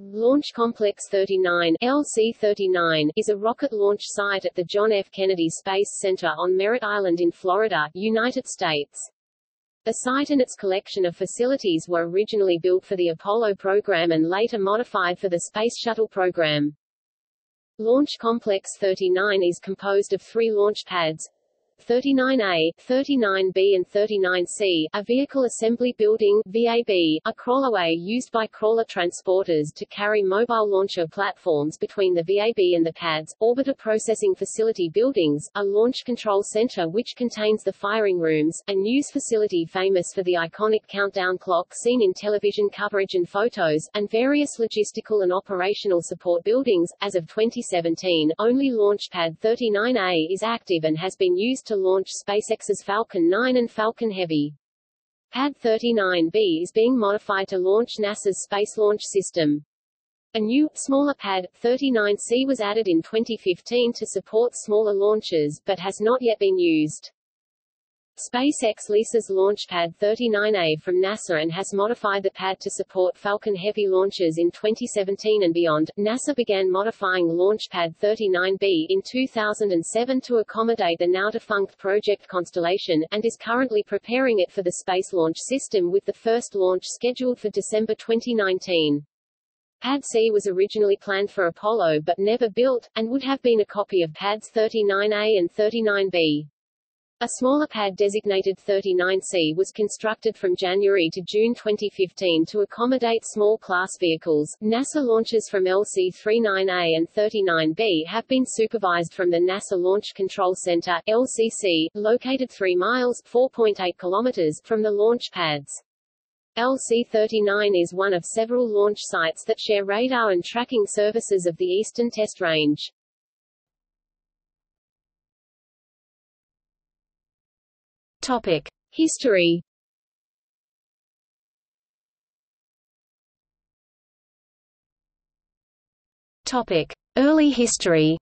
Launch Complex 39 LC-39 is a rocket launch site at the John F. Kennedy Space Center on Merritt Island in Florida, United States. The site and its collection of facilities were originally built for the Apollo program and later modified for the Space Shuttle program. Launch Complex 39 is composed of three launch pads, 39A, 39B and 39C, a vehicle assembly building VAB, a crawlerway used by crawler transporters to carry mobile launcher platforms between the VAB and the pads, orbiter processing facility buildings, a launch control center which contains the firing rooms, a news facility famous for the iconic countdown clock seen in television coverage and photos, and various logistical and operational support buildings. As of 2017, only Launchpad 39A is active and has been used to launch SpaceX's Falcon 9 and Falcon Heavy. Pad 39B is being modified to launch NASA's Space Launch System. A new, smaller Pad 39C was added in 2015 to support smaller launches, but has not yet been used. SpaceX leases Launchpad 39A from NASA and has modified the pad to support Falcon Heavy launches in 2017 and beyond. NASA began modifying Launchpad 39B in 2007 to accommodate the now defunct Project Constellation, and is currently preparing it for the Space Launch System with the first launch scheduled for December 2019. Pad C was originally planned for Apollo but never built, and would have been a copy of Pads 39A and 39B. A smaller pad designated 39C was constructed from January to June 2015 to accommodate small class vehicles. NASA launches from LC-39A and 39B have been supervised from the NASA Launch Control Center LCC, located 3 miles 4.8 kilometers from the launch pads. LC-39 is one of several launch sites that share radar and tracking services of the Eastern Test Range. Topic: History. Topic: Early history.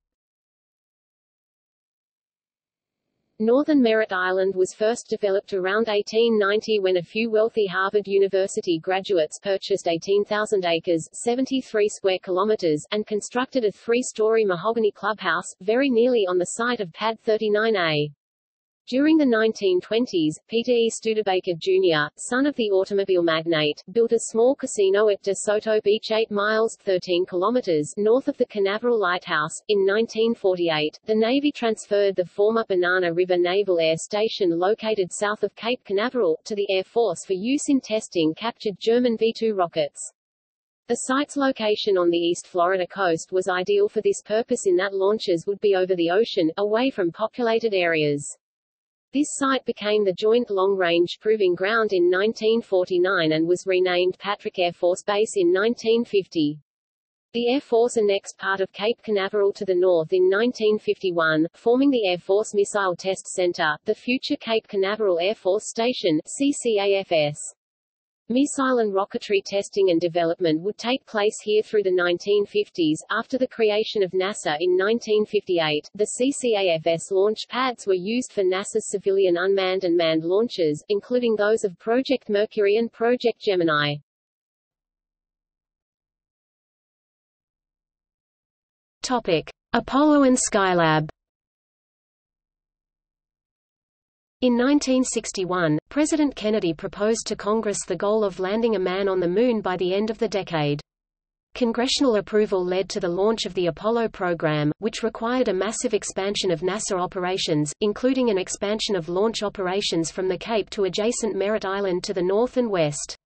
Northern Merritt Island was first developed around 1890 when a few wealthy Harvard University graduates purchased 18,000 acres 73 square kilometers and constructed a three-story mahogany clubhouse, very nearly on the site of Pad 39A. During the 1920s, Peter E. Studebaker Jr., son of the automobile magnate, built a small casino at De Soto Beach 8 miles 13 kilometers north of the Canaveral Lighthouse. In 1948, the Navy transferred the former Banana River Naval Air Station located south of Cape Canaveral, to the Air Force for use in testing captured German V-2 rockets. The site's location on the East Florida coast was ideal for this purpose in that launches would be over the ocean, away from populated areas. This site became the Joint Long-Range Proving Ground in 1949 and was renamed Patrick Air Force Base in 1950. The Air Force annexed part of Cape Canaveral to the north in 1951, forming the Air Force Missile Test Center, the future Cape Canaveral Air Force Station CCAFS. Missile and rocketry testing and development would take place here through the 1950s. After the creation of NASA in 1958, the CCAFS launch pads were used for NASA's civilian unmanned and manned launches, including those of Project Mercury and Project Gemini. Topic: Apollo and Skylab In 1961, President Kennedy proposed to Congress the goal of landing a man on the Moon by the end of the decade. Congressional approval led to the launch of the Apollo program, which required a massive expansion of NASA operations, including an expansion of launch operations from the Cape to adjacent Merritt Island to the north and west.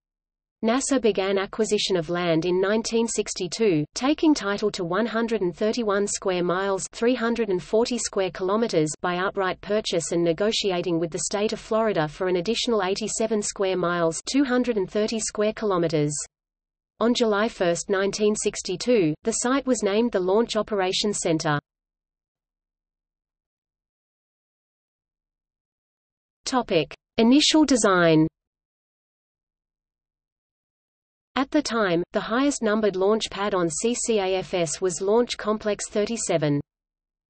NASA began acquisition of land in 1962, taking title to 131 square miles 340 square kilometers by outright purchase and negotiating with the state of Florida for an additional 87 square miles 230 square kilometers. On July 1, 1962, the site was named the Launch Operations Center. Topic: Initial design At the time, the highest numbered launch pad on CCAFS was Launch Complex 37.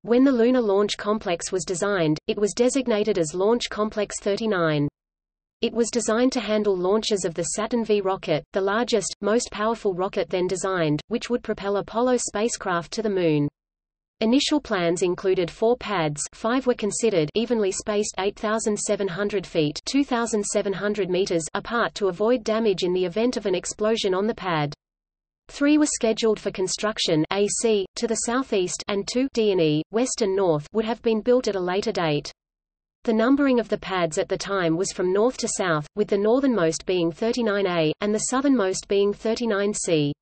When the Lunar Launch Complex was designed, it was designated as Launch Complex 39. It was designed to handle launches of the Saturn V rocket, the largest, most powerful rocket then designed, which would propel Apollo spacecraft to the Moon. Initial plans included four pads five were considered evenly spaced 8,700 feet 2,700 meters apart to avoid damage in the event of an explosion on the pad. Three were scheduled for construction AC, to the southeast and two D and E, west and north would have been built at a later date. The numbering of the pads at the time was from north to south, with the northernmost being 39A, and the southernmost being 39C.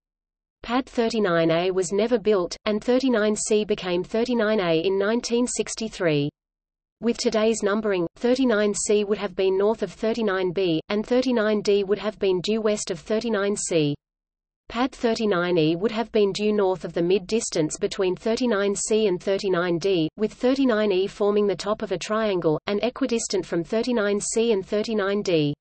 Pad 39A was never built, and 39C became 39A in 1963. With today's numbering, 39C would have been north of 39B, and 39D would have been due west of 39C. Pad 39E would have been due north of the mid-distance between 39C and 39D, with 39E forming the top of a triangle, and equidistant from 39C and 39D.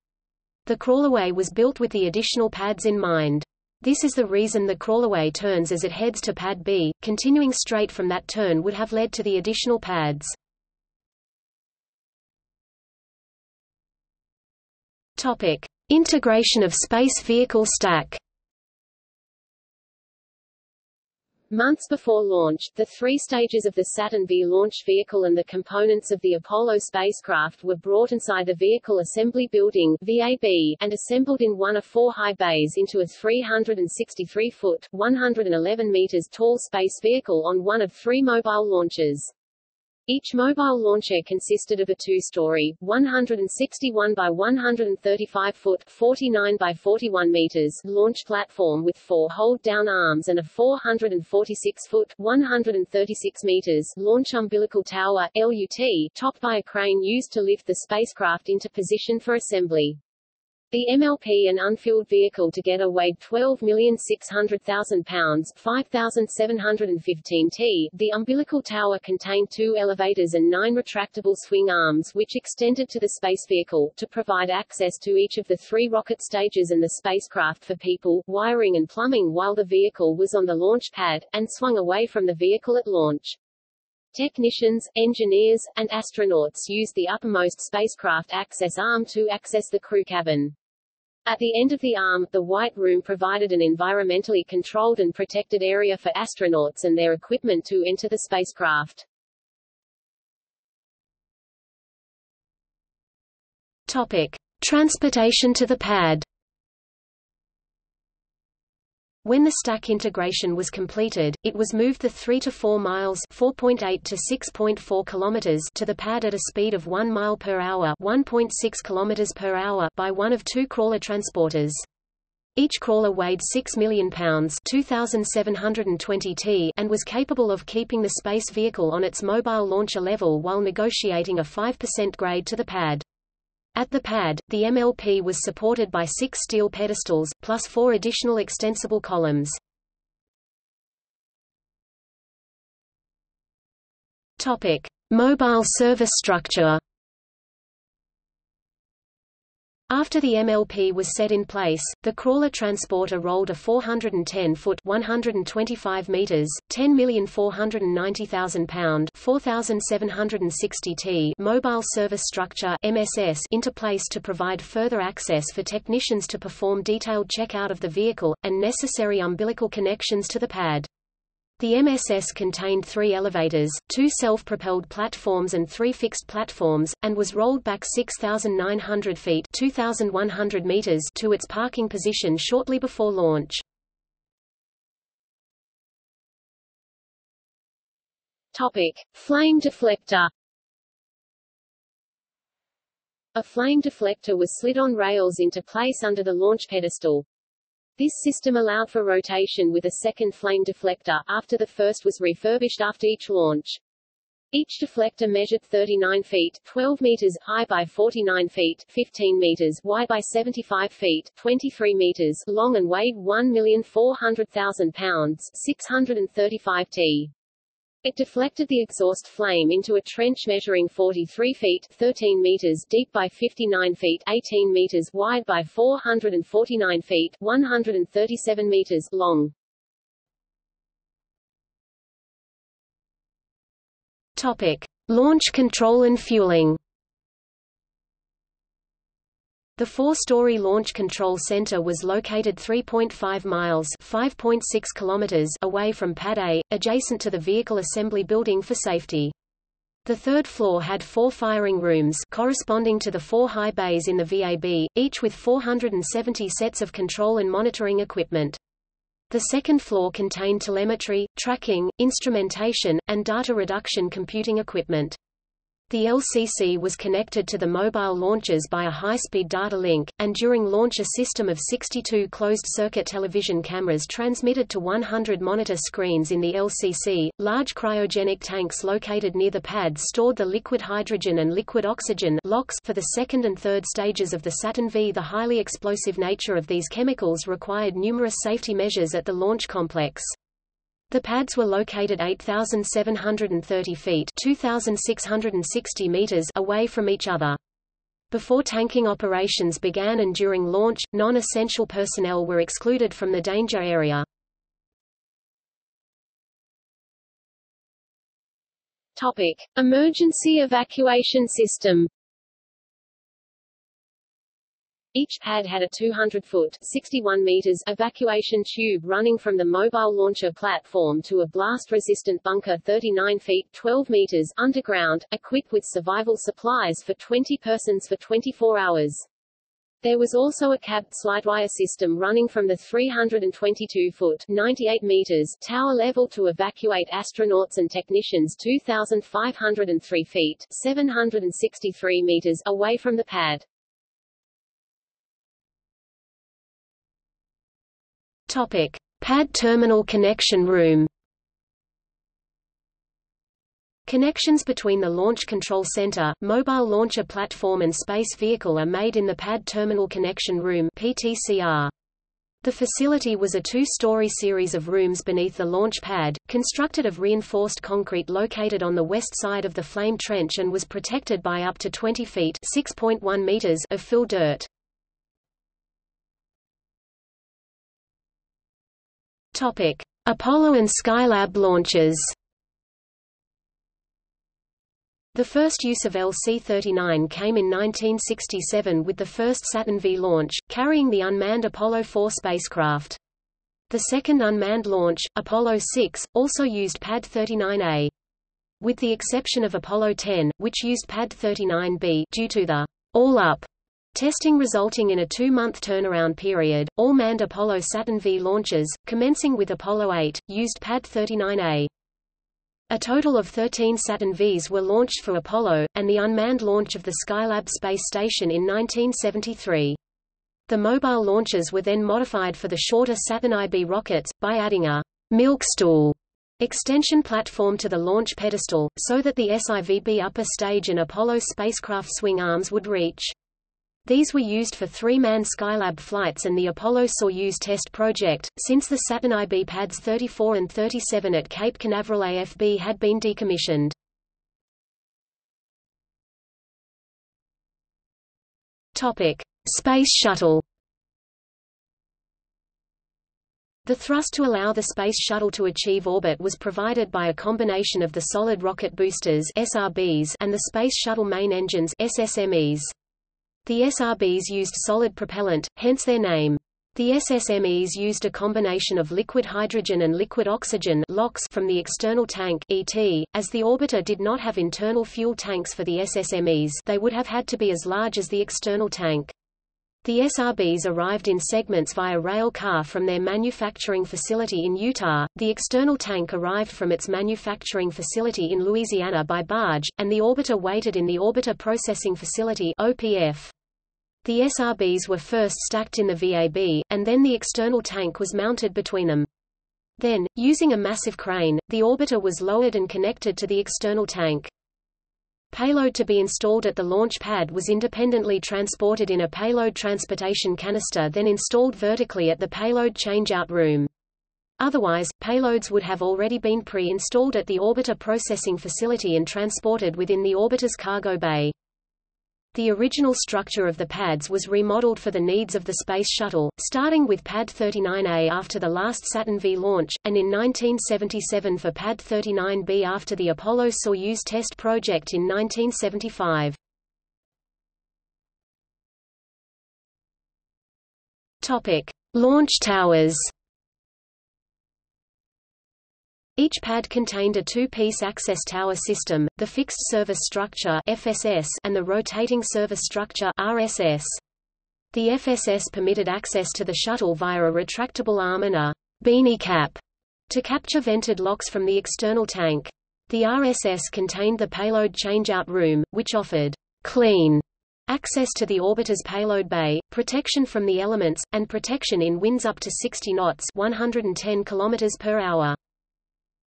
The crawlerway was built with the additional pads in mind. This is the reason the crawlerway turns as it heads to pad B, continuing straight from that turn would have led to the additional pads. Topic: Integration of space vehicle stack. Months before launch, the three stages of the Saturn V launch vehicle and the components of the Apollo spacecraft were brought inside the Vehicle Assembly Building VAB, and assembled in one of four high bays into a 363-foot 111 meters tall space vehicle on one of three mobile launchers. Each mobile launcher consisted of a two-story, 161 by 135 foot 49 by 41 meters launch platform with four hold-down arms and a 446 foot 136 meters launch umbilical tower LUT, topped by a crane used to lift the spacecraft into position for assembly. The MLP and unfueled vehicle together weighed 12,600,000 pounds 5,715 t. The umbilical tower contained two elevators and nine retractable swing arms which extended to the space vehicle, to provide access to each of the three rocket stages and the spacecraft for people, wiring and plumbing while the vehicle was on the launch pad, and swung away from the vehicle at launch. Technicians, engineers, and astronauts use the uppermost spacecraft access arm to access the crew cabin. At the end of the arm, the White Room provided an environmentally controlled and protected area for astronauts and their equipment to enter the spacecraft. Topic. Transportation to the pad When the stack integration was completed, it was moved the 3 to 4 miles (4.8 to 6.4 kilometers) to the pad at a speed of 1 mile per hour (1.6 kilometers per hour) by one of two crawler transporters. Each crawler weighed 6 million pounds 2,720 t and was capable of keeping the space vehicle on its mobile launcher level while negotiating a 5% grade to the pad. At the pad, the MLP was supported by six steel pedestals, plus four additional extensible columns. Topic. Mobile service structure after the MLP was set in place, the crawler transporter rolled a 410-foot (125 meters, 10,490,000 pound) 4,760 t mobile service structure (MSS) into place to provide further access for technicians to perform detailed checkout of the vehicle and necessary umbilical connections to the pad. The MSS contained three elevators, two self-propelled platforms and three fixed platforms, and was rolled back 6,900 feet 2,100 meters to its parking position shortly before launch. Topic. Flame deflector A flame deflector was slid on rails into place under the launch pedestal. This system allowed for rotation with a second flame deflector, after the first was refurbished after each launch. Each deflector measured 39 feet 12 meters high by 49 feet 15 meters wide by 75 feet 23 meters long and weighed 1,400,000 pounds 635 t. It deflected the exhaust flame into a trench measuring 43 feet 13 meters deep by 59 feet 18 meters wide by 449 feet 137 meters long. Topic: Launch control and fueling. The four-story Launch Control Center was located 3.5 miles (5.6 kilometers) away from Pad A, adjacent to the Vehicle Assembly Building for safety. The third floor had four firing rooms corresponding to the four high bays in the VAB, each with 470 sets of control and monitoring equipment. The second floor contained telemetry, tracking, instrumentation, and data reduction computing equipment. The LCC was connected to the mobile launchers by a high-speed data link, and during launch a system of 62 closed-circuit television cameras transmitted to 100 monitor screens in the LCC. Large cryogenic tanks located near the pads stored the liquid hydrogen and liquid oxygen for the second and third stages of the Saturn V. The highly explosive nature of these chemicals required numerous safety measures at the launch complex. The pads were located 8,730 feet 2,660 meters away from each other. Before tanking operations began and during launch, non-essential personnel were excluded from the danger area. Topic: Emergency evacuation system. Each pad had a 200-foot (61 meters) evacuation tube running from the mobile launcher platform to a blast-resistant bunker 39 feet 12 meters underground, equipped with survival supplies for 20 persons for 24 hours. There was also a capped slidewire system running from the 322-foot 98 meters tower level to evacuate astronauts and technicians 2,503 feet 763 meters away from the pad. Topic: Pad terminal connection room. Connections between the Launch Control Center, mobile launcher platform and space vehicle are made in the Pad Terminal Connection Room (PTCR). The facility was a two-story series of rooms beneath the launch pad, constructed of reinforced concrete located on the west side of the flame trench and was protected by up to 20 feet (6.1 meters) of fill dirt. Topic: Apollo and Skylab launches. The first use of LC-39 came in 1967 with the first Saturn V launch, carrying the unmanned Apollo 4 spacecraft. The second unmanned launch, Apollo 6, also used Pad 39A. With the exception of Apollo 10, which used Pad 39B due to the all-up Testing resulting in a two-month turnaround period, all manned Apollo Saturn V launches, commencing with Apollo 8, used Pad 39A. A total of 13 Saturn Vs were launched for Apollo, and the unmanned launch of the Skylab space station in 1973. The mobile launchers were then modified for the shorter Saturn IB rockets, by adding a milk stool extension platform to the launch pedestal, so that the S-IVB upper stage and Apollo spacecraft swing arms would reach. These were used for three-man Skylab flights and the Apollo-Soyuz test project, since the Saturn IB pads 34 and 37 at Cape Canaveral AFB had been decommissioned. Topic: Space Shuttle. The thrust to allow the Space Shuttle to achieve orbit was provided by a combination of the solid rocket boosters (SRBs) and the Space Shuttle main engines (SSMEs). The SRBs used solid propellant, hence their name. The SSMEs used a combination of liquid hydrogen and liquid oxygen from the external tank ET. As the orbiter did not have internal fuel tanks for the SSMEs they would have had to be as large as the external tank. The SRBs arrived in segments via rail car from their manufacturing facility in Utah, the external tank arrived from its manufacturing facility in Louisiana by barge, and the orbiter waited in the Orbiter Processing Facility OPF. The SRBs were first stacked in the VAB, and then the external tank was mounted between them. Then, using a massive crane, the orbiter was lowered and connected to the external tank. Payload to be installed at the launch pad was independently transported in a payload transportation canister then installed vertically at the payload changeout room. Otherwise, payloads would have already been pre-installed at the orbiter processing facility and transported within the orbiter's cargo bay. The original structure of the pads was remodeled for the needs of the Space Shuttle, starting with Pad 39A after the last Saturn V launch, and in 1977 for Pad 39B after the Apollo-Soyuz test project in 1975. Topic: Launch towers. Each pad contained a two-piece access tower system, the Fixed Service Structure (FSS) and the Rotating Service Structure (RSS). The FSS permitted access to the shuttle via a retractable arm and a beanie cap to capture vented LOX from the external tank. The RSS contained the payload changeout room, which offered clean access to the orbiter's payload bay, protection from the elements, and protection in winds up to 60 knots 110 km per hour.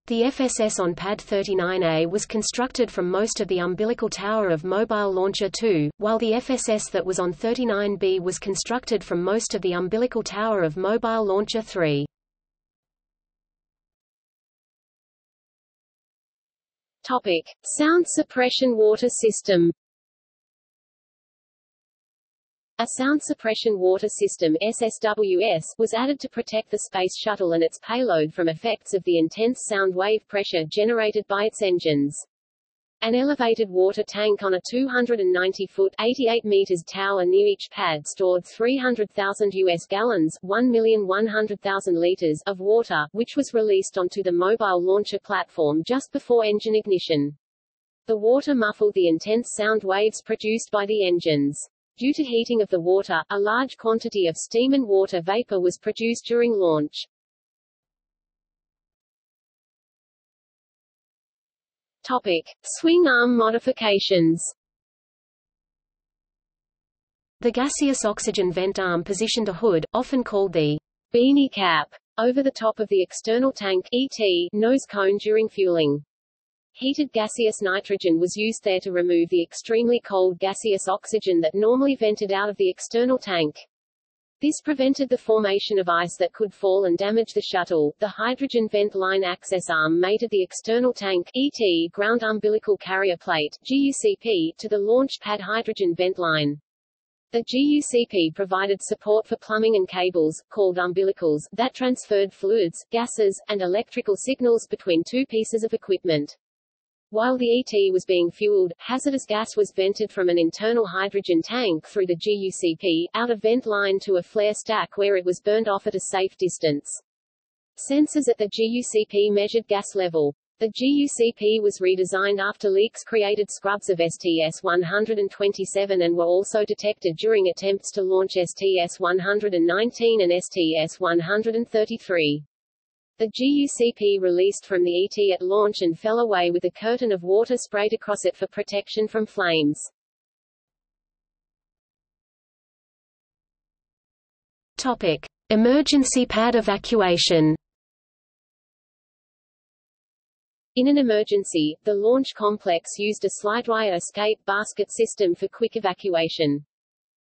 The FSS on Pad 39A was constructed from most of the umbilical tower of Mobile Launcher 2, while the FSS that was on 39B was constructed from most of the umbilical tower of Mobile Launcher 3. Topic: Sound suppression water system. A sound suppression water system SSWS was added to protect the Space Shuttle and its payload from effects of the intense sound wave pressure generated by its engines. An elevated water tank on a 290-foot 88 meters tower near each pad stored 300,000 US gallons 1,100,000 liters of water, which was released onto the mobile launcher platform just before engine ignition. The water muffled the intense sound waves produced by the engines. Due to heating of the water, a large quantity of steam and water vapor was produced during launch. Topic: Swing arm modifications. The gaseous oxygen vent arm positioned a hood, often called the beanie cap, over the top of the external tank ET nose cone during fueling. Heated gaseous nitrogen was used there to remove the extremely cold gaseous oxygen that normally vented out of the external tank. This prevented the formation of ice that could fall and damage the shuttle. The hydrogen vent line access arm mated the external tank ET ground umbilical carrier plate GUCP to the launch pad hydrogen vent line. The GUCP provided support for plumbing and cables, called umbilicals, that transferred fluids, gases, and electrical signals between two pieces of equipment. While the ET was being fueled, hazardous gas was vented from an internal hydrogen tank through the GUCP, out a vent line to a flare stack where it was burned off at a safe distance. Sensors at the GUCP measured gas level. The GUCP was redesigned after leaks created scrubs of STS-127 and were also detected during attempts to launch STS-119 and STS-133. The GUCP released from the ET at launch and fell away with a curtain of water sprayed across it for protection from flames. Topic: Emergency pad evacuation. In an emergency, the launch complex used a slidewire escape basket system for quick evacuation.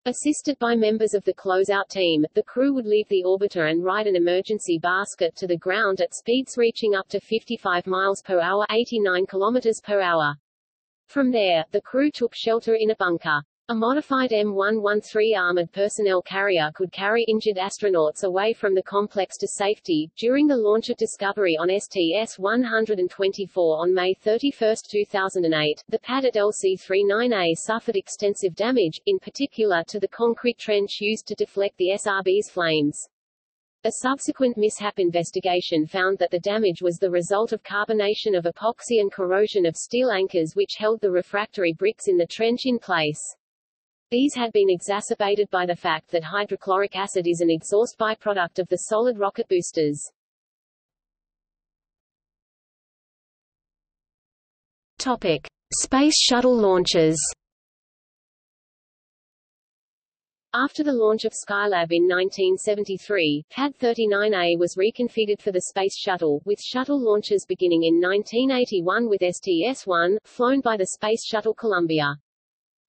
Assisted by members of the closeout team, the crew would leave the orbiter and ride an emergency basket to the ground at speeds reaching up to 55 miles per hour 89 kilometers per hour. From there, the crew took shelter in a bunker. A modified M113 armored personnel carrier could carry injured astronauts away from the complex to safety. During the launch of Discovery on STS-124 on May 31, 2008, the pad at LC-39A suffered extensive damage, in particular to the concrete trench used to deflect the SRB's flames. A subsequent mishap investigation found that the damage was the result of carbonation of epoxy and corrosion of steel anchors which held the refractory bricks in the trench in place. These had been exacerbated by the fact that hydrochloric acid is an exhaust byproduct of the solid rocket boosters. Topic: Space Shuttle launches. After the launch of Skylab in 1973, Pad 39A was reconfigured for the Space Shuttle, with shuttle launches beginning in 1981 with STS-1, flown by the Space Shuttle Columbia.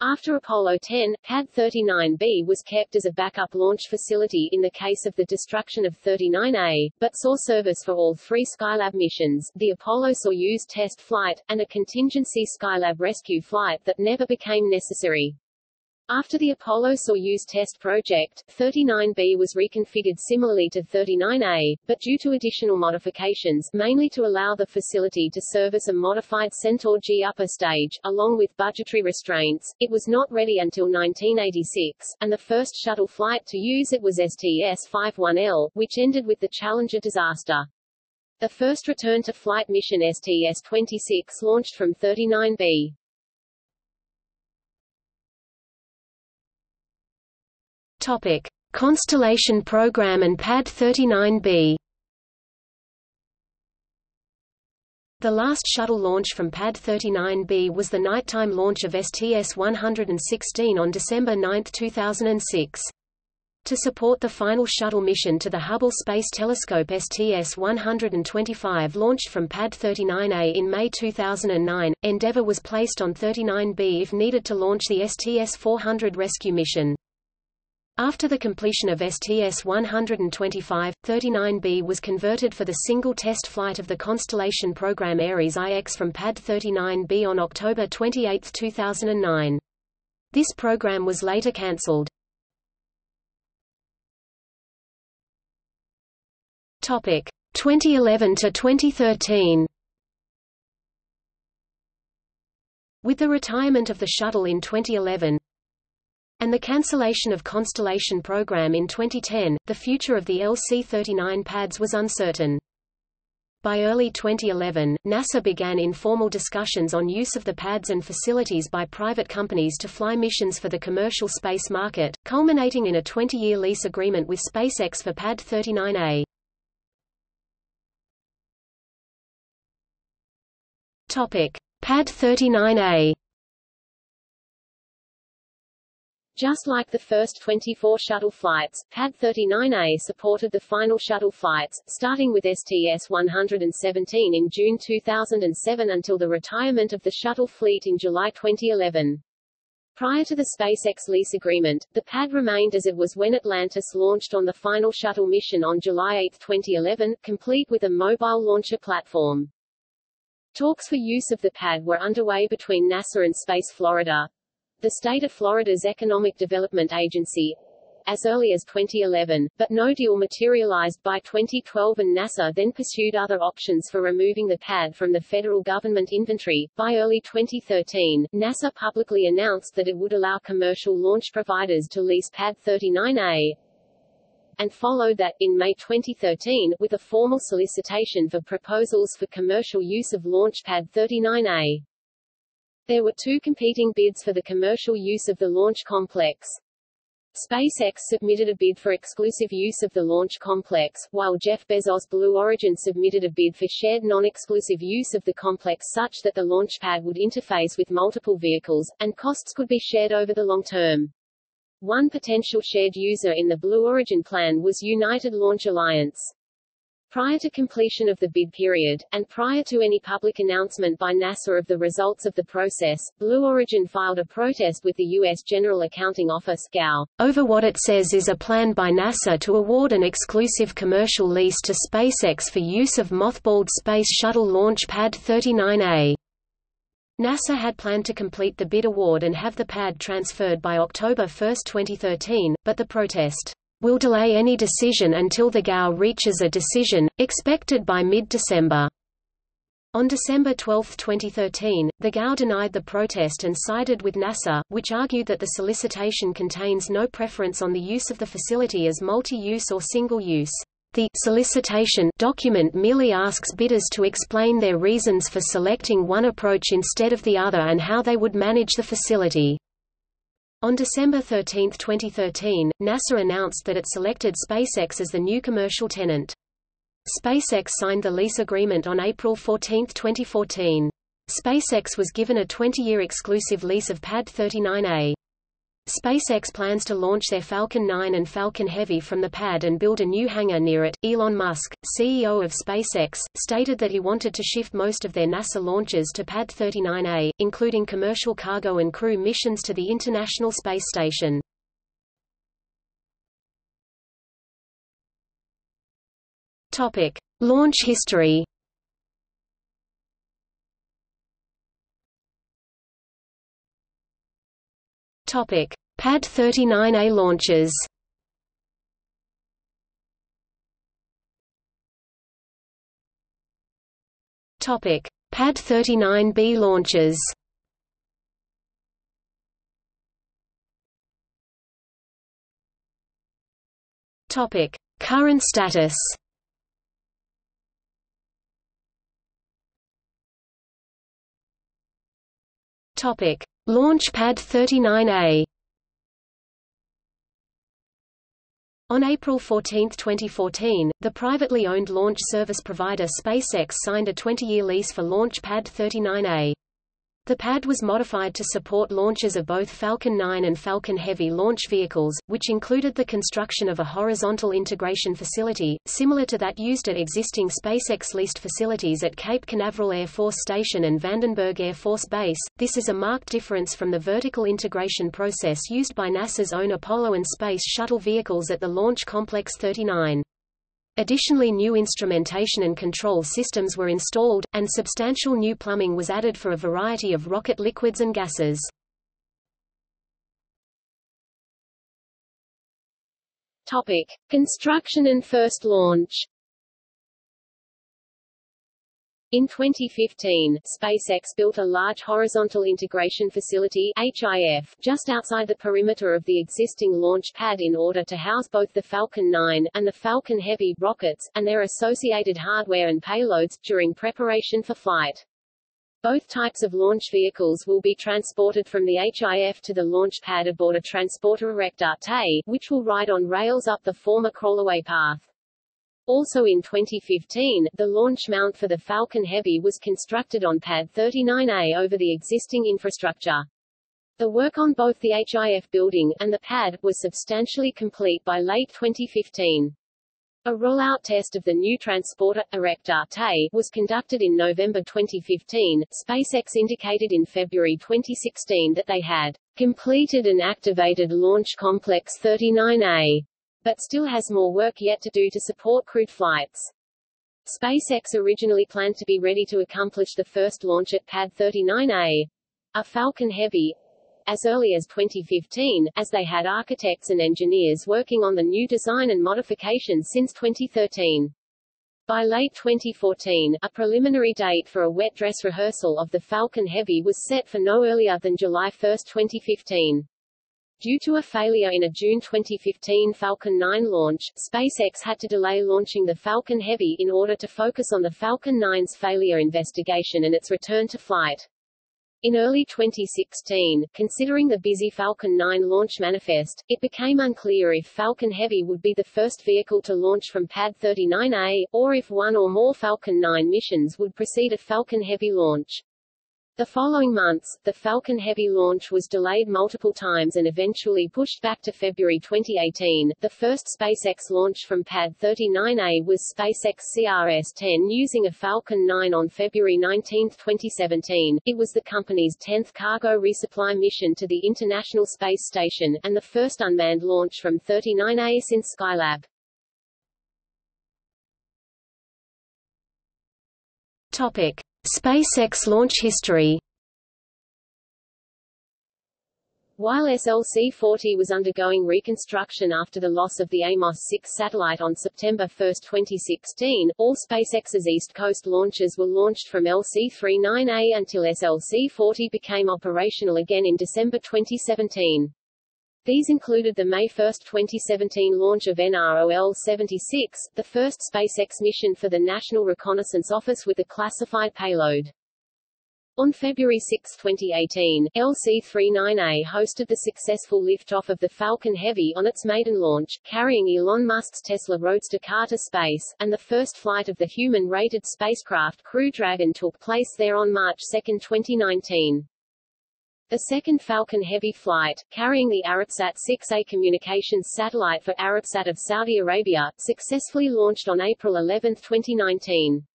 After Apollo 10, Pad 39B was kept as a backup launch facility in the case of the destruction of 39A, but saw service for all three Skylab missions, the Apollo-Soyuz test flight, and a contingency Skylab rescue flight that never became necessary. After the Apollo-Soyuz test project, 39B was reconfigured similarly to 39A, but due to additional modifications, mainly to allow the facility to service a modified Centaur G upper stage, along with budgetary restraints, it was not ready until 1986, and the first shuttle flight to use it was STS-51L, which ended with the Challenger disaster. The first return to flight mission STS-26 launched from 39B. Topic: Constellation Program and Pad 39B. The last shuttle launch from Pad 39B was the nighttime launch of STS-116 on December 9, 2006. To support the final shuttle mission to the Hubble Space Telescope STS-125 launched from Pad 39A in May 2009, Endeavour was placed on 39B if needed to launch the STS-400 rescue mission. After the completion of STS-125, 39B was converted for the single test flight of the Constellation program Ares I-X from Pad 39B on October 28, 2009. This program was later cancelled. Topic 2011 to 2013. With the retirement of the shuttle in 2011, and the cancellation of Constellation program in 2010, the future of the LC-39 pads was uncertain. By early 2011, NASA began informal discussions on use of the pads and facilities by private companies to fly missions for the commercial space market, culminating in a 20-year lease agreement with SpaceX for Pad 39A. Topic: Pad 39A Just like the first 24 shuttle flights, Pad 39A supported the final shuttle flights, starting with STS-117 in June 2007 until the retirement of the shuttle fleet in July 2011. Prior to the SpaceX lease agreement, the pad remained as it was when Atlantis launched on the final shuttle mission on July 8, 2011, complete with a mobile launcher platform. Talks for use of the pad were underway between NASA and Space Florida, the state of Florida's Economic Development Agency, as early as 2011, but no deal materialized by 2012 and NASA then pursued other options for removing the pad from the federal government inventory. By early 2013, NASA publicly announced that it would allow commercial launch providers to lease Pad 39A, and followed that, in May 2013, with a formal solicitation for proposals for commercial use of Launchpad 39A. There were two competing bids for the commercial use of the launch complex. SpaceX submitted a bid for exclusive use of the launch complex, while Jeff Bezos' Blue Origin submitted a bid for shared non-exclusive use of the complex such that the launch pad would interface with multiple vehicles, and costs could be shared over the long term. One potential shared user in the Blue Origin plan was United Launch Alliance. Prior to completion of the bid period, and prior to any public announcement by NASA of the results of the process, Blue Origin filed a protest with the U.S. General Accounting Office GAO, over what it says is a plan by NASA to award an exclusive commercial lease to SpaceX for use of mothballed Space Shuttle Launch Pad 39A. NASA had planned to complete the bid award and have the pad transferred by October 1, 2013, but the protest will delay any decision until the GAO reaches a decision, expected by mid-December. On December 12, 2013, the GAO denied the protest and sided with NASA, which argued that the solicitation contains no preference on the use of the facility as multi-use or single-use. The solicitation document merely asks bidders to explain their reasons for selecting one approach instead of the other and how they would manage the facility. On December 13, 2013, NASA announced that it selected SpaceX as the new commercial tenant. SpaceX signed the lease agreement on April 14, 2014. SpaceX was given a 20-year exclusive lease of Pad 39A. SpaceX plans to launch their Falcon 9 and Falcon Heavy from the pad and build a new hangar near it. Elon Musk, CEO of SpaceX, stated that he wanted to shift most of their NASA launches to Pad 39A, including commercial cargo and crew missions to the International Space Station. Topic: Launch history. Topic: Pad 39A launches. Topic: Pad 39B launches. Topic: Current status. Topic: Launch Pad 39A. On April 14, 2014, the privately owned launch service provider SpaceX signed a 20-year lease for Launch Pad 39A. The pad was modified to support launches of both Falcon 9 and Falcon Heavy launch vehicles, which included the construction of a horizontal integration facility, similar to that used at existing SpaceX-leased facilities at Cape Canaveral Air Force Station and Vandenberg Air Force Base. This is a marked difference from the vertical integration process used by NASA's own Apollo and Space Shuttle vehicles at the Launch Complex 39. Additionally new instrumentation and control systems were installed, and substantial new plumbing was added for a variety of rocket liquids and gases. Topic. Construction and first launch in 2015, SpaceX built a large horizontal integration facility HIF, just outside the perimeter of the existing launch pad in order to house both the Falcon 9, and the Falcon Heavy rockets, and their associated hardware and payloads, during preparation for flight. Both types of launch vehicles will be transported from the HIF to the launch pad aboard a transporter erector which will ride on rails up the former crawlerway path. Also in 2015, the launch mount for the Falcon Heavy was constructed on Pad 39A over the existing infrastructure. The work on both the HIF building, and the pad, was substantially complete by late 2015. A rollout test of the new transporter, Erector was conducted in November 2015. SpaceX indicated in February 2016 that they had completed and activated Launch Complex 39A but still has more work yet to do to support crewed flights. SpaceX originally planned to be ready to accomplish the first launch at Pad 39A, a Falcon Heavy, as early as 2015, as they had architects and engineers working on the new design and modifications since 2013. By late 2014, a preliminary date for a wet dress rehearsal of the Falcon Heavy was set for no earlier than July 1, 2015. Due to a failure in a June 2015 Falcon 9 launch, SpaceX had to delay launching the Falcon Heavy in order to focus on the Falcon 9's failure investigation and its return to flight. In early 2016, considering the busy Falcon 9 launch manifest, it became unclear if Falcon Heavy would be the first vehicle to launch from Pad 39A, or if one or more Falcon 9 missions would precede a Falcon Heavy launch. The following months, the Falcon Heavy launch was delayed multiple times and eventually pushed back to February 2018. The first SpaceX launch from Pad 39A was SpaceX CRS-10 using a Falcon 9 on February 19, 2017. It was the company's 10th cargo resupply mission to the International Space Station, and the first unmanned launch from 39A since Skylab. Topic. SpaceX launch history While SLC-40 was undergoing reconstruction after the loss of the Amos-6 satellite on September 1, 2016, all SpaceX's East Coast launches were launched from LC-39A until SLC-40 became operational again in December 2017. These included the May 1, 2017 launch of NROL-76, the first SpaceX mission for the National Reconnaissance Office with a classified payload. On February 6, 2018, LC-39A hosted the successful liftoff of the Falcon Heavy on its maiden launch, carrying Elon Musk's Tesla Roadster car to space, and the first flight of the human-rated spacecraft Crew Dragon took place there on March 2, 2019. The second Falcon Heavy flight, carrying the Arabsat 6A communications satellite for Arabsat of Saudi Arabia, successfully launched on April 11, 2019.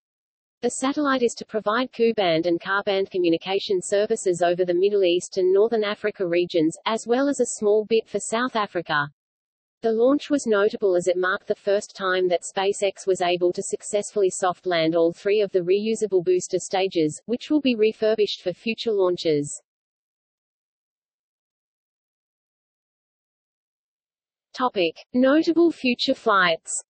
The satellite is to provide Ku-band and Ka-band communication services over the Middle East and Northern Africa regions, as well as a small bit for South Africa. The launch was notable as it marked the first time that SpaceX was able to successfully soft land all three of the reusable booster stages, which will be refurbished for future launches. Topic. Notable future flights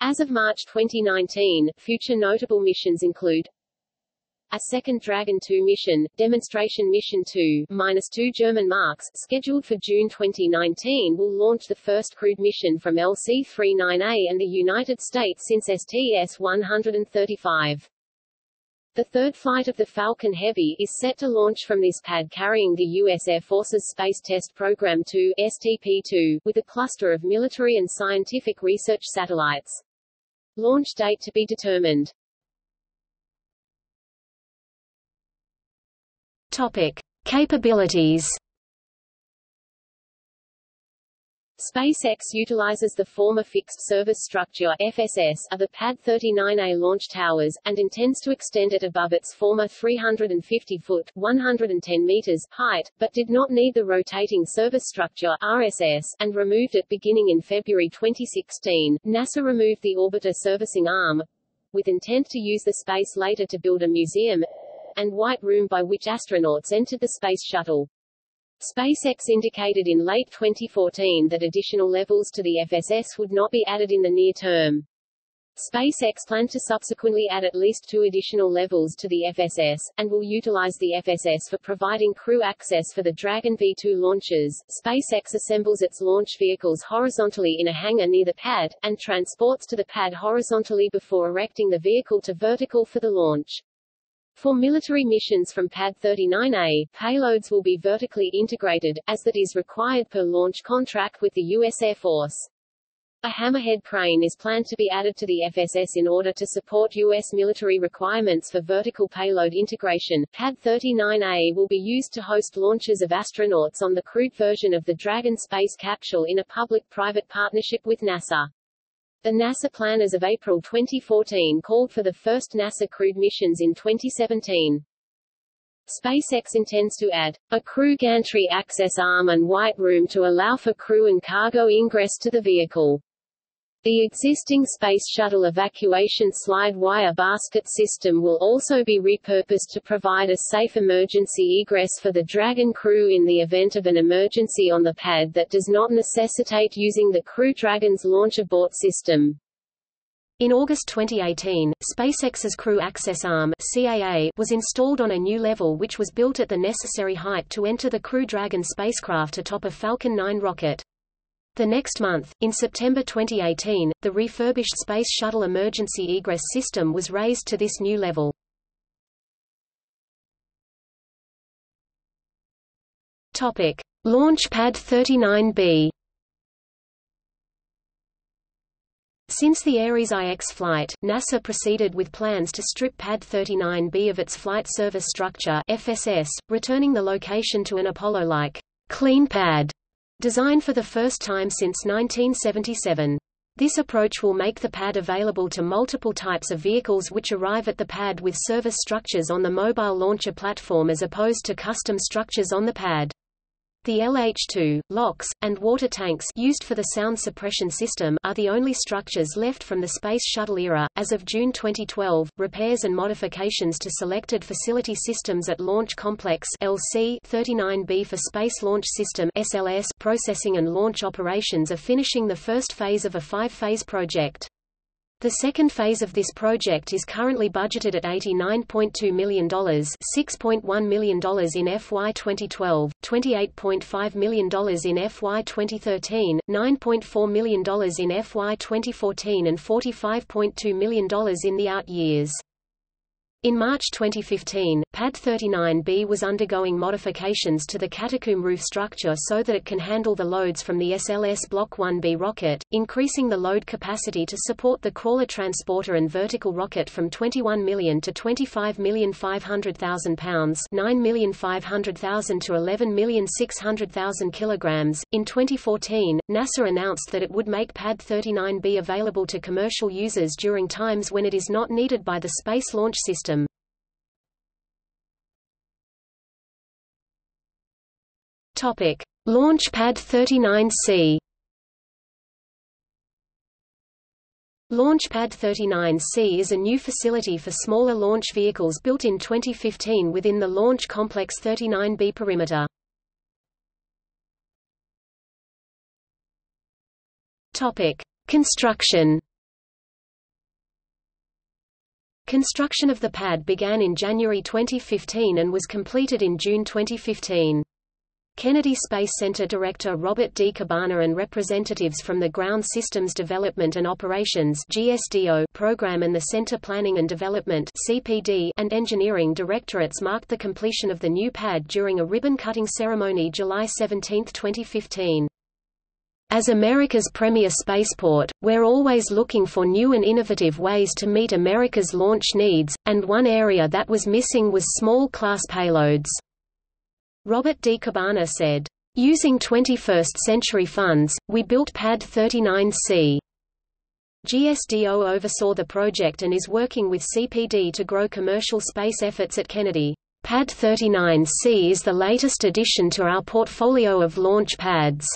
As of March 2019, future notable missions include a second Dragon 2 mission, Demonstration Mission 2, minus two German marks, scheduled for June 2019 will launch the first crewed mission from LC-39A and the United States since STS-135. The third flight of the Falcon Heavy is set to launch from this pad carrying the U.S. Air Force's Space Test Program 2 STP-2, with a cluster of military and scientific research satellites. Launch date to be determined. Topic: Capabilities. SpaceX utilizes the former Fixed Service Structure FSS of the Pad 39A launch towers, and intends to extend it above its former 350-foot 110 meters height, but did not need the Rotating Service Structure RSS, and removed it beginning in February 2016. NASA removed the Orbiter Servicing Arm, with intent to use the space later to build a museum, and White Room by which astronauts entered the Space Shuttle. SpaceX indicated in late 2014 that additional levels to the FSS would not be added in the near term. SpaceX planned to subsequently add at least two additional levels to the FSS, and will utilize the FSS for providing crew access for the Dragon V2 launches. SpaceX assembles its launch vehicles horizontally in a hangar near the pad, and transports to the pad horizontally before erecting the vehicle to vertical for the launch. For military missions from Pad 39A, payloads will be vertically integrated, as that is required per launch contract with the U.S. Air Force. A hammerhead crane is planned to be added to the FSS in order to support U.S. military requirements for vertical payload integration. Pad 39A will be used to host launches of astronauts on the crewed version of the Dragon space capsule in a public-private partnership with NASA. The NASA plan as of April 2014 called for the first NASA crewed missions in 2017. SpaceX intends to add a crew gantry access arm and white room to allow for crew and cargo ingress to the vehicle. The existing Space Shuttle evacuation slide wire basket system will also be repurposed to provide a safe emergency egress for the Dragon crew in the event of an emergency on the pad that does not necessitate using the Crew Dragon's launch abort system. In August 2018, SpaceX's Crew Access Arm CAA was installed on a new level which was built at the necessary height to enter the Crew Dragon spacecraft atop a Falcon 9 rocket. The next month, in September 2018, the refurbished Space Shuttle emergency egress system was raised to this new level. Topic: Launch Pad 39B. Since the Ares I-X flight, NASA proceeded with plans to strip Pad 39B of its Flight Service Structure FSS, returning the location to an Apollo-like clean pad Designed for the first time since 1977. This approach will make the pad available to multiple types of vehicles which arrive at the pad with service structures on the mobile launcher platform as opposed to custom structures on the pad. The LH2, LOX, and water tanks used for the sound suppression system are the only structures left from the Space Shuttle era. As of June 2012, repairs and modifications to selected facility systems at Launch Complex LC 39B for Space Launch System SLS processing and launch operations are finishing the first phase of a five-phase project. The second phase of this project is currently budgeted at $89.2 million $6.1 million in FY 2012, $28.5 million in FY 2013, $9.4 million in FY 2014 and $45.2 million in the out years. In March 2015, Pad 39B was undergoing modifications to the catacomb roof structure so that it can handle the loads from the SLS Block 1B rocket, increasing the load capacity to support the crawler transporter and vertical rocket from 21 million to 25,500,000 pounds 9,500,000 to 11,600,000 kilograms. In 2014, NASA announced that it would make Pad 39B available to commercial users during times when it is not needed by the Space Launch System Topic: Launchpad 39C. Launchpad 39C is a new facility for smaller launch vehicles built in 2015 within the Launch Complex 39B perimeter. Topic: Construction. Construction of the pad began in January 2015 and was completed in June 2015. Kennedy Space Center Director Robert D. Cabana and representatives from the Ground Systems Development and Operations GSDO program and the Center Planning and Development CPD and Engineering Directorates marked the completion of the new pad during a ribbon-cutting ceremony July 17, 2015. As America's premier spaceport, we're always looking for new and innovative ways to meet America's launch needs, and one area that was missing was small-class payloads. Robert D. Cabana said, Using 21st-century funds, we built Pad 39C. GSDO oversaw the project and is working with CPD to grow commercial space efforts at Kennedy. Pad 39C is the latest addition to our portfolio of launch pads,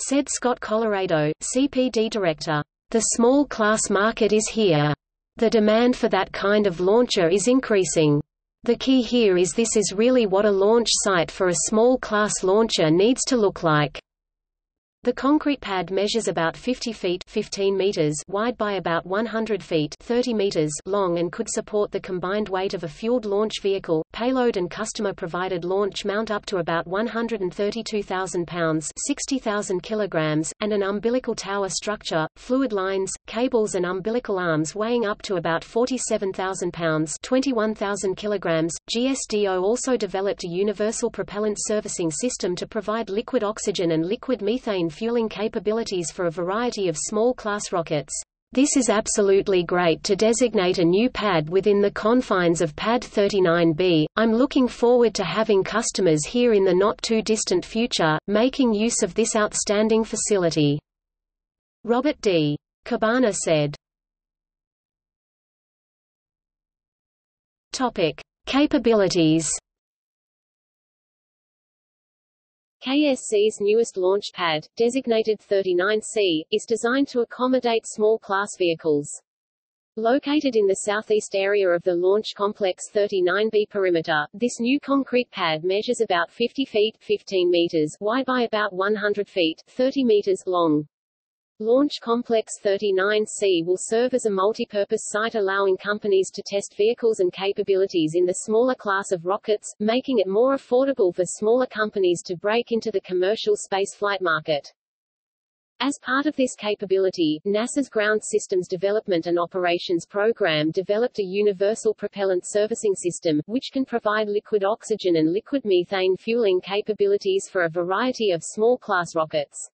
said Scott Colloredo, CPD director. The small class market is here. The demand for that kind of launcher is increasing. The key here is this is really what a launch site for a small class launcher needs to look like. The concrete pad measures about 50 feet 15 meters wide by about 100 feet 30 meters long and could support the combined weight of a fueled launch vehicle, payload and customer-provided launch mount up to about 132,000 pounds 60,000 kilograms, and an umbilical tower structure, fluid lines, cables and umbilical arms weighing up to about 47,000 pounds 21,000 kilograms. GSDO also developed a universal propellant servicing system to provide liquid oxygen and liquid methane fueling capabilities for a variety of small-class rockets. This is absolutely great to designate a new pad within the confines of Pad 39B. I'm looking forward to having customers here in the not-too-distant future, making use of this outstanding facility. Robert D. Cabana said. Topic: Capabilities KSC's newest launch pad, designated 39C, is designed to accommodate small class vehicles. Located in the southeast area of the Launch Complex 39B perimeter, this new concrete pad measures about 50 feet 15 meters wide by about 100 feet 30 meters long. Launch Complex 39C will serve as a multi-purpose site allowing companies to test vehicles and capabilities in the smaller class of rockets, making it more affordable for smaller companies to break into the commercial spaceflight market. As part of this capability, NASA's Ground Systems Development and Operations Program developed a universal propellant servicing system, which can provide liquid oxygen and liquid methane fueling capabilities for a variety of small-class rockets.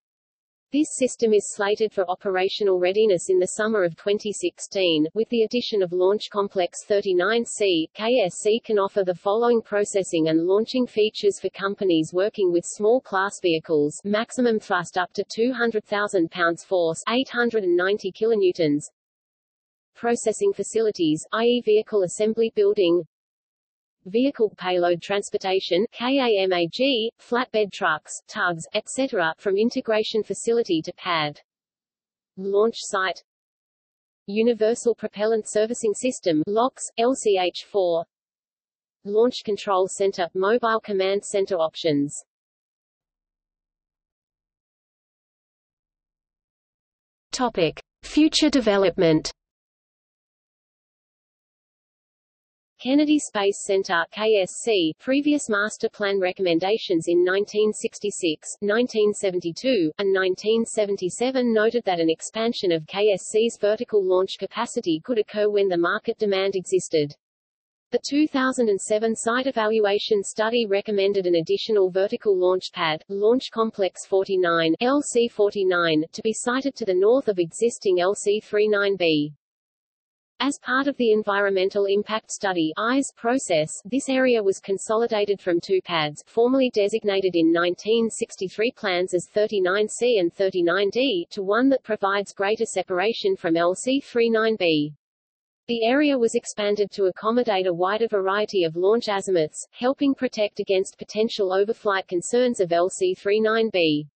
This system is slated for operational readiness in the summer of 2016. With the addition of Launch Complex 39C, KSC can offer the following processing and launching features for companies working with small class vehicles: maximum thrust up to 200,000 pounds force, 890 kilonewtons. Processing facilities, i.e. vehicle assembly building, vehicle payload transportation KAMAG, flatbed trucks, tugs, etc., from integration facility to pad. Launch site Universal Propellant Servicing System LOX, LCH-4 Launch Control Center, Mobile Command Center options Topic. Future development Kennedy Space Center KSC, previous master plan recommendations in 1966, 1972, and 1977 noted that an expansion of KSC's vertical launch capacity could occur when the market demand existed. The 2007 site evaluation study recommended an additional vertical launch pad, Launch Complex 49 LC-49, to be sited to the north of existing LC-39B. As part of the Environmental Impact Study process, this area was consolidated from two pads, formerly designated in 1963 plans as 39C and 39D, to one that provides greater separation from LC39B. The area was expanded to accommodate a wider variety of launch azimuths, helping protect against potential overflight concerns of LC39B.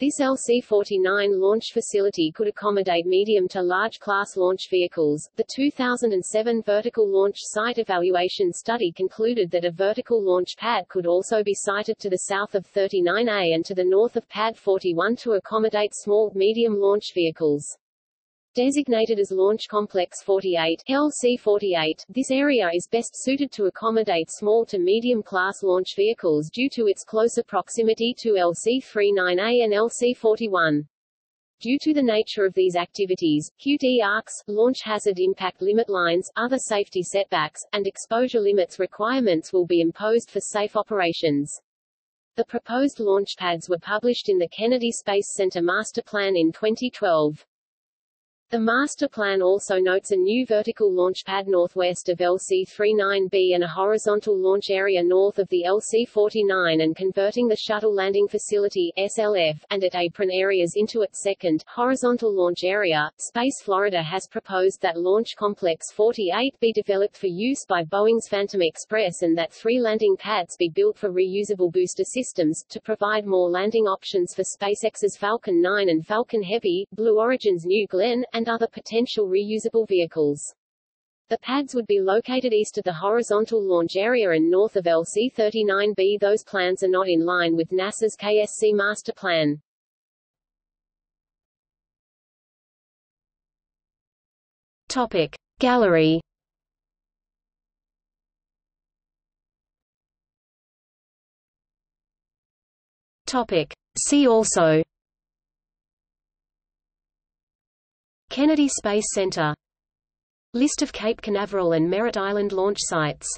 This LC-49 launch facility could accommodate medium to large class launch vehicles. The 2007 vertical launch site evaluation study concluded that a vertical launch pad could also be sited to the south of 39A and to the north of Pad 41 to accommodate small, medium launch vehicles. Designated as Launch Complex 48 LC-48, this area is best suited to accommodate small to medium-class launch vehicles due to its closer proximity to LC-39A and LC-41. Due to the nature of these activities, QD arcs, launch hazard impact limit lines, other safety setbacks, and exposure limits requirements will be imposed for safe operations. The proposed launch pads were published in the Kennedy Space Center Master Plan in 2012. The master plan also notes a new vertical launch pad northwest of LC-39B and a horizontal launch area north of the LC-49 and converting the Shuttle Landing Facility SLF, and at apron areas into its second, horizontal launch area. Space Florida has proposed that Launch Complex 48 be developed for use by Boeing's Phantom Express and that three landing pads be built for reusable booster systems, to provide more landing options for SpaceX's Falcon 9 and Falcon Heavy, Blue Origin's New Glenn, and other potential reusable vehicles. The pads would be located east of the horizontal launch area and north of LC-39B. Those plans are not in line with NASA's KSC master plan. Topic Gallery Topic See also Kennedy Space Center. List of Cape Canaveral and Merritt Island launch sites